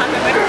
on the window.